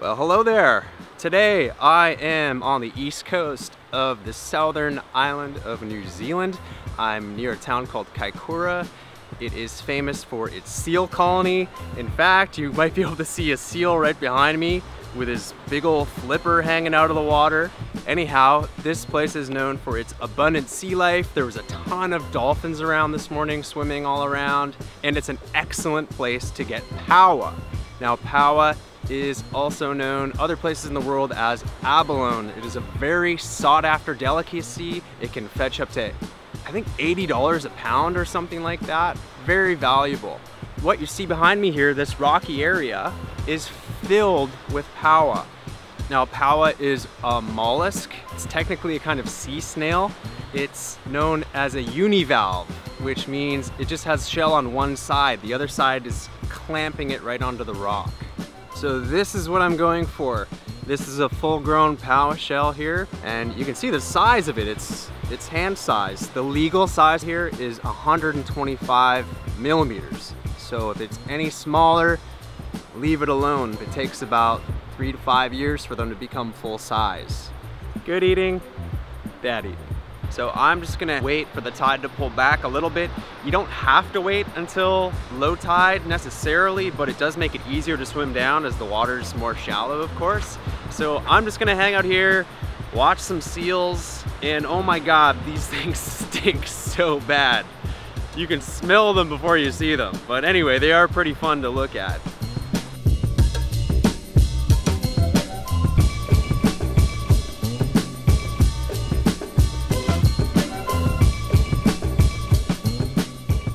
Well, hello there. Today I am on the east coast of the southern island of New Zealand. I'm near a town called Kaikoura. It is famous for its seal colony. In fact, you might be able to see a seal right behind me with his big old flipper hanging out of the water. Anyhow, this place is known for its abundant sea life. There was a ton of dolphins around this morning swimming all around, and it's an excellent place to get paua. Now, paua is also known other places in the world as abalone. It is a very sought after delicacy. It can fetch up to, I think $80 a pound or something like that. Very valuable. What you see behind me here, this rocky area, is filled with paua. Now paua is a mollusk. It's technically a kind of sea snail. It's known as a univalve, which means it just has shell on one side. The other side is clamping it right onto the rock. So this is what I'm going for. This is a full-grown paua shell here, and you can see the size of it. It's it's hand size. The legal size here is 125 millimeters. So if it's any smaller, leave it alone. It takes about three to five years for them to become full size. Good eating, bad eating. So I'm just gonna wait for the tide to pull back a little bit. You don't have to wait until low tide necessarily, but it does make it easier to swim down as the water is more shallow, of course. So I'm just gonna hang out here, watch some seals, and oh my God, these things stink so bad. You can smell them before you see them. But anyway, they are pretty fun to look at.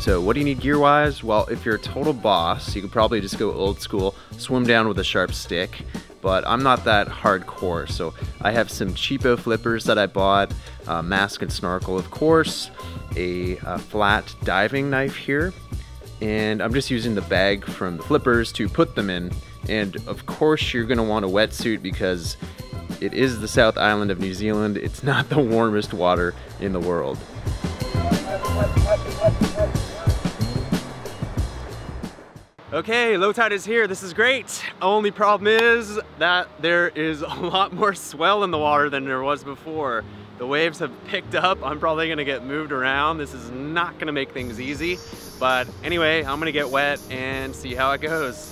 So what do you need gear-wise? Well, if you're a total boss, you could probably just go old school, swim down with a sharp stick, but I'm not that hardcore, so I have some cheapo flippers that I bought, uh, mask and snorkel of course, a, a flat diving knife here, and I'm just using the bag from the flippers to put them in, and of course you're to want a wetsuit because it is the South Island of New Zealand, it's not the warmest water in the world. Okay, low tide is here. This is great. Only problem is that there is a lot more swell in the water than there was before. The waves have picked up. I'm probably gonna get moved around. This is not gonna make things easy. But anyway, I'm gonna get wet and see how it goes.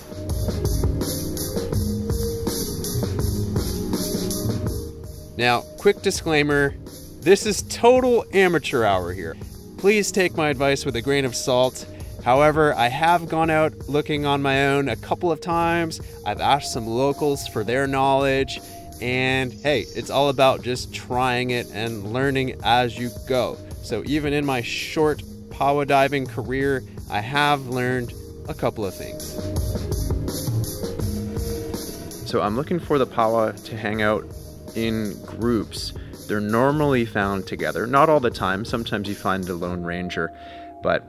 Now, quick disclaimer, this is total amateur hour here. Please take my advice with a grain of salt. However, I have gone out looking on my own a couple of times. I've asked some locals for their knowledge, and hey, it's all about just trying it and learning as you go. So, even in my short paua diving career, I have learned a couple of things. So, I'm looking for the paua to hang out in groups. They're normally found together, not all the time. Sometimes you find the lone ranger, but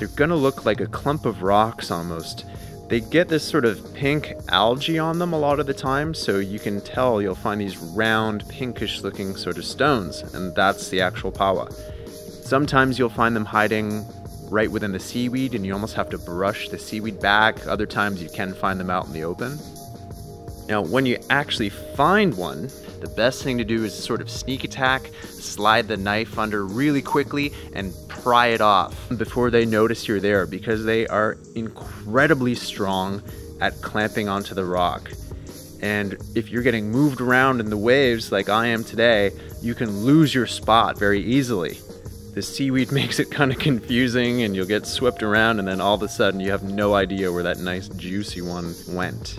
they're gonna look like a clump of rocks almost. They get this sort of pink algae on them a lot of the time, so you can tell you'll find these round, pinkish looking sort of stones, and that's the actual paua. Sometimes you'll find them hiding right within the seaweed, and you almost have to brush the seaweed back. Other times you can find them out in the open. Now, when you actually find one, the best thing to do is sort of sneak attack, slide the knife under really quickly, and pry it off before they notice you're there because they are incredibly strong at clamping onto the rock. And if you're getting moved around in the waves like I am today, you can lose your spot very easily. The seaweed makes it kind of confusing and you'll get swept around and then all of a sudden you have no idea where that nice juicy one went.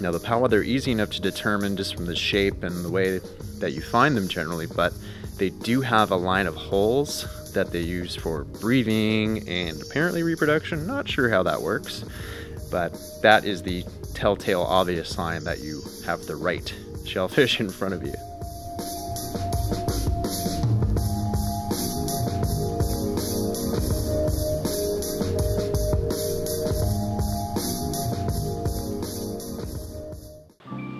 Now the paua, they're easy enough to determine just from the shape and the way that you find them generally, but they do have a line of holes that they use for breathing and apparently reproduction. Not sure how that works, but that is the telltale obvious sign that you have the right shellfish in front of you.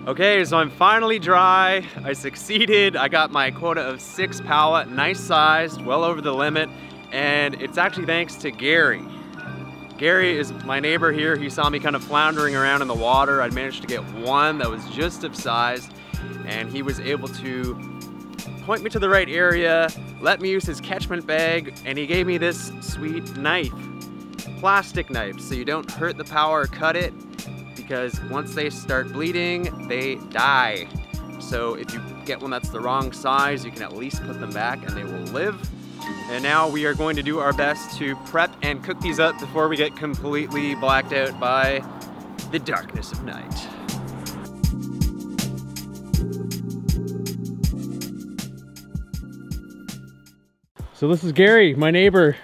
Okay, so I'm finally dry. I succeeded. I got my quota of six paua, nice sized, well over the limit. And it's actually thanks to Gary. Gary is my neighbor here. He saw me kind of floundering around in the water. I'd managed to get one that was just of size and he was able to point me to the right area, let me use his catchment bag, and he gave me this sweet knife. Plastic knife, so you don't hurt the paua or cut it, because once they start bleeding, they die. So if you get one that's the wrong size, you can at least put them back and they will live. And now we are going to do our best to prep and cook these up before we get completely blacked out by the darkness of night. So this is Gary, my neighbor,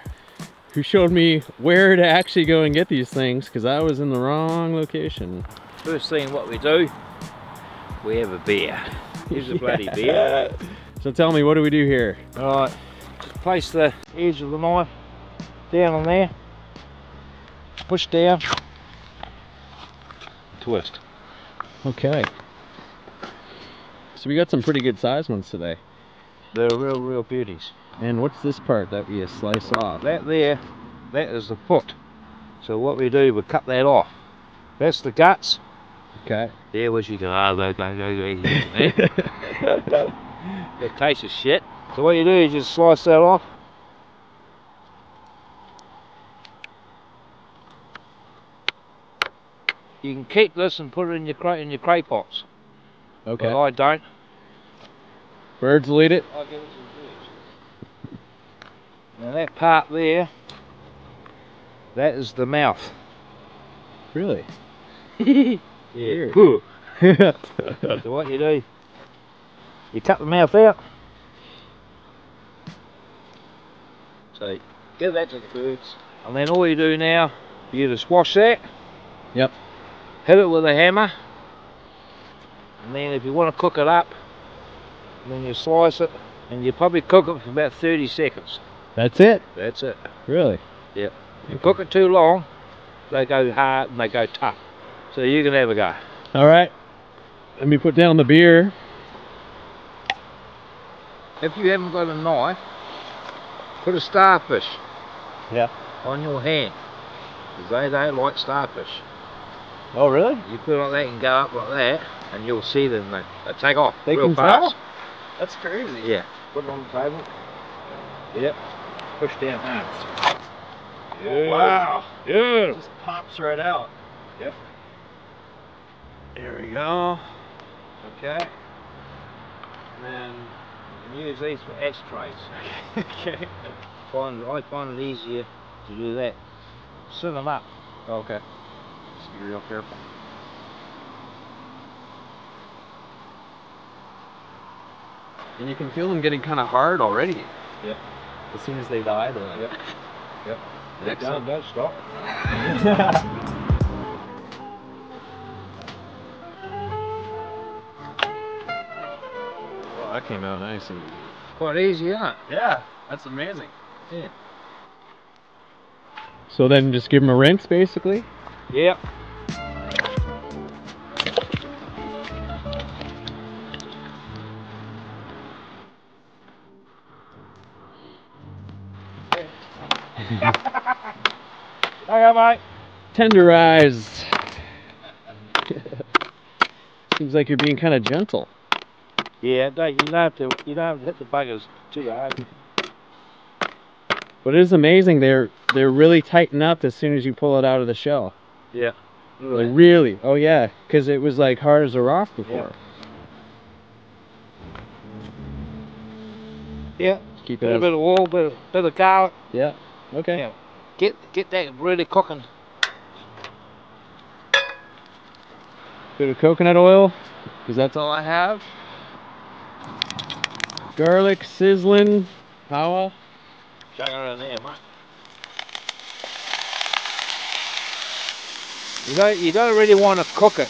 who showed me where to actually go and get these things because I was in the wrong location. First thing what we do, we have a beer. Here's a bloody beer. So tell me, what do we do here? Alright, just place the edge of the knife down on there, push down, twist. Okay. So we got some pretty good sized ones today. They're real, real beauties. And what's this part that we slice off? That there, that is the foot. So what we do, we cut that off. That's the guts. Okay. There was you go, oh. That tastes of shit. So what you do is just slice that off. You can keep this and put it in your in your clay pots. Okay. But I don't. Birds will eat it. I'll give it birds. Now that part there, that is the mouth. Really? Yeah. Yeah. So what you do, you cut the mouth out. So give that to the birds. And then all you do now, you just wash that. Yep. Hit it with a hammer. And then if you want to cook it up, then you slice it and you probably cook it for about 30 seconds. That's it. That's it. Really? If you cook it too long, they go hard and they go tough. So you can have a go. All right. Let me put down the beer. If you haven't got a knife, put a starfish Yeah. on your hand. Because they don't like starfish. Oh, really? You put it on that and go up like that, and you'll see them, they, they take off They real can fast. That's crazy. Yeah. Put it on the table. Yep. Push down hard. Oh, wow. Yeah. It just pops right out. Yep. There we go. Okay. And then, And use these for ashtrays. okay. Find, I find it easier to do that. Sit them up. Okay. Just be real careful. And you can feel them getting kind of hard already. Yep. As soon as they die, they're like, Yep. Yep. Excellent. Don't stop. Well, that came out nice and Quite easy, isn't yeah, that's amazing. Yeah. So then just give them a rinse, basically. Yep. Okay, mate. Tenderized. Seems like you're being kind of gentle. Yeah, don't, you don't have to. You don't have to hit the buggers too hard. But it is amazing. They're they're really tighten up as soon as you pull it out of the shell. Yeah. Like really? Oh yeah, because it was like hard as a rock before. Yeah. Keep it. A bit of oil, bit of, bit of garlic. yeah. Okay. Yeah. Get get that really cooking. Bit of coconut oil, because that's all I have. Garlic, sizzling, paua. Chuck it in there, mate. You don't you don't really want to cook it.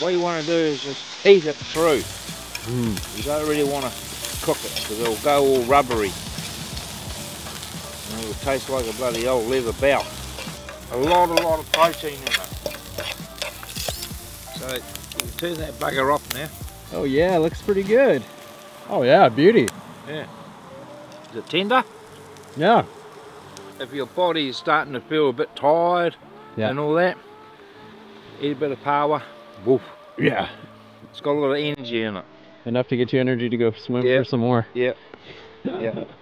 What you want to do is just heat it through. Mm. You don't really want to cook it because it'll go all rubbery. And it'll taste like a bloody old leather belt. A lot, a lot of protein in it. So you can turn that bugger off now. Oh yeah, looks pretty good. Oh yeah, beauty. Yeah. Is it tender? Yeah. if your body is starting to feel a bit tired Yeah. and all that, eat a bit of paua. Woof. Yeah. It's got a lot of energy in it. Enough to get you energy to go swim Yeah. for some more. Yeah. Yeah.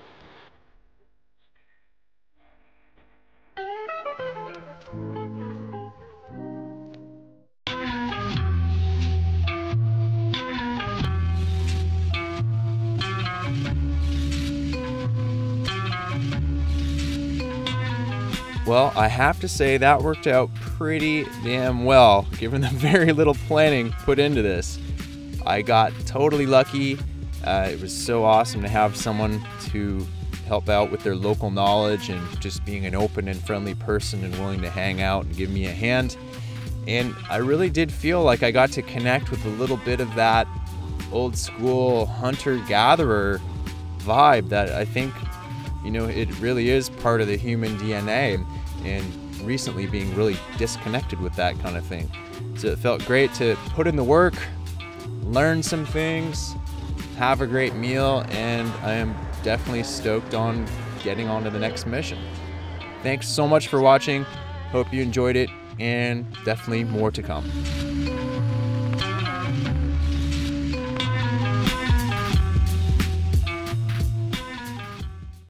Well, I have to say that worked out pretty damn well, given the very little planning put into this. I got totally lucky. Uh, it was so awesome to have someone to help out with their local knowledge and just being an open and friendly person and willing to hang out and give me a hand. And I really did feel like I got to connect with a little bit of that old school hunter gatherer vibe that I think you know, it really is part of the human DNA, and recently being really disconnected with that kind of thing. So it felt great to put in the work, learn some things, have a great meal, and I am definitely stoked on getting on to the next mission. Thanks so much for watching. Hope you enjoyed it, and definitely more to come.